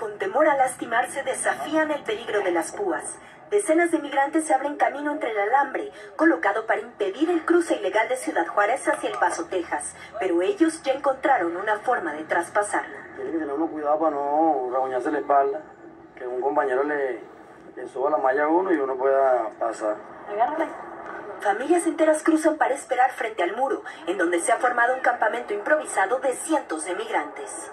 con temor a lastimarse, desafían el peligro de las púas. Decenas de migrantes se abren camino entre el alambre, colocado para impedir el cruce ilegal de Ciudad Juárez hacia El Paso, Texas. Pero ellos ya encontraron una forma de traspasarla. Tiene que tener uno cuidado para no raguñarse la espalda, que un compañero le, le suba la malla a uno y uno pueda pasar. Agárrala. Familias enteras cruzan para esperar frente al muro, en donde se ha formado un campamento improvisado de cientos de migrantes.